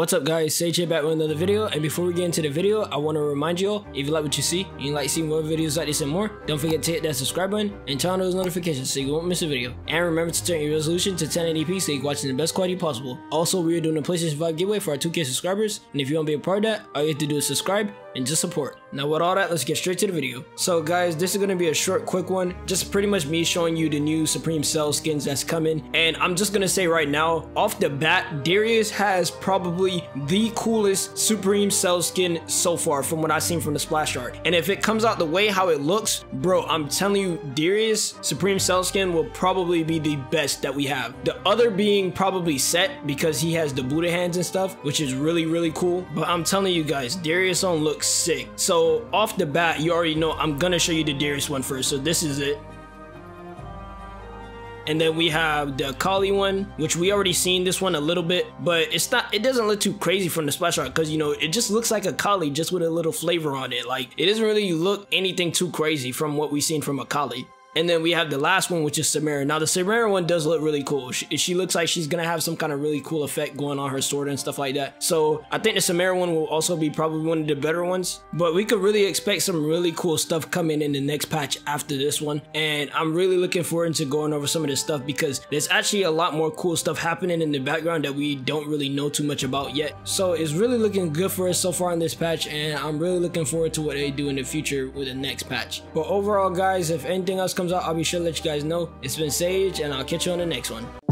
What's up guys, Sage back with another video and before we get into the video, I want to remind you all, if you like what you see and you like seeing more videos like this and more, don't forget to hit that subscribe button and turn on those notifications so you won't miss a video. And remember to turn your resolution to 1080p so you can watch in the best quality possible. Also, we are doing a PlayStation 5 giveaway for our 2k subscribers and if you want to be a part of that, all you have to do is subscribe and just support. Now with all that, let's get straight to the video. So guys, this is going to be a short quick one, just pretty much me showing you the new Supreme Cell skins that's coming and I'm just going to say right now, off the bat, Darius has probably the coolest Supreme Cell skin so far from what I've seen from the splash art. And if it comes out the way how it looks, bro, I'm telling you, Darius Supreme Cell skin will probably be the best that we have. The other being probably Sett because he has the Buddha hands and stuff, which is really, really cool. But I'm telling you guys, Darius on looks sick. So off the bat, you already know I'm gonna show you the Darius one first. So this is it. And then we have the Akali one, which we already seen this one a little bit, but it's not, it doesn't look too crazy from the splash art because, you know, it just looks like Akali just with a little flavor on it. Like, it doesn't really look anything too crazy from what we've seen from Akali. And then we have the last one, which is Samira. Now, the Samira one does look really cool. She, she, looks like she's going to have some kind of really cool effect going on her sword and stuff like that. So I think the Samira one will also be probably one of the better ones. But we could really expect some really cool stuff coming in the next patch after this one. And I'm really looking forward to going over some of this stuff because there's actually a lot more cool stuff happening in the background that we don't really know too much about yet. So it's really looking good for us so far in this patch. And I'm really looking forward to what they do in the future with the next patch. But overall, guys, if anything else comes out, I'll be sure to let you guys know. It's been Sage, and I'll catch you on the next one.